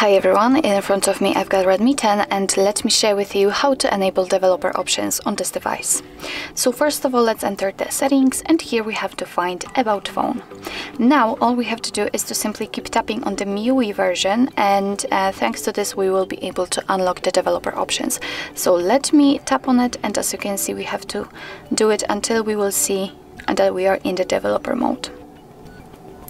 Hi everyone, in front of me I've got Redmi 10 and let me share with you how to enable developer options on this device. So first of all let's enter the settings and here we have to find about phone. Now all we have to do is to simply keep tapping on the MIUI version and uh, thanks to this we will be able to unlock the developer options. So let me tap on it and as you can see we have to do it until we will see that we are in the developer mode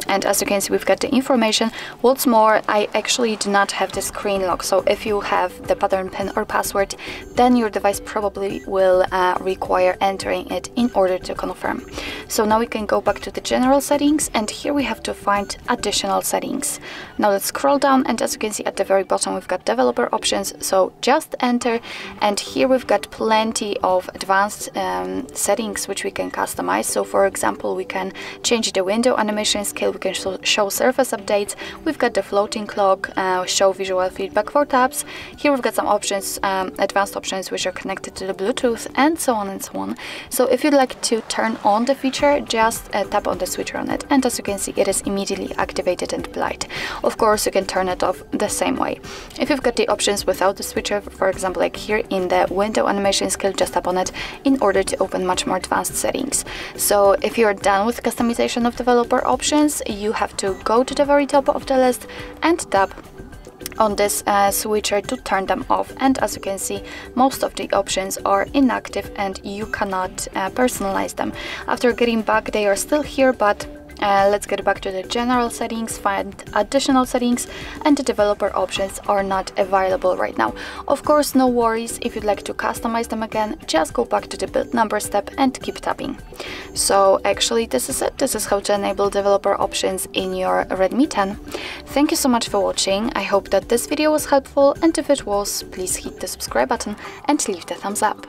and as you can see we've got the information. What's more I actually do not have the screen lock. So if you have the pattern pin or password then your device probably will uh, require entering it in order to confirm. So now we can go back to the general settings and here we have to find additional settings. Now let's scroll down and as you can see at the very bottom we've got developer options. So just enter and here we've got plenty of advanced um, settings which we can customize. So for example we can change the window animation scale we can show surface updates. We've got the floating clock, uh, show visual feedback for tabs. Here we've got some options, um, advanced options which are connected to the Bluetooth and so on and so on. So if you'd like to turn on the feature, just uh, tap on the switcher on it and as you can see it is immediately activated and bright. Of course you can turn it off the same way. If you've got the options without the switcher, for example like here in the window animation skill, just tap on it in order to open much more advanced settings. So if you're done with customization of developer options, you have to go to the very top of the list and tap on this uh, switcher to turn them off. And as you can see most of the options are inactive and you cannot uh, personalize them. After getting back they are still here but uh, let's get back to the general settings, find additional settings and the developer options are not available right now. Of course, no worries, if you'd like to customize them again, just go back to the build number step and keep tapping. So actually this is it, this is how to enable developer options in your Redmi 10. Thank you so much for watching, I hope that this video was helpful and if it was, please hit the subscribe button and leave the thumbs up.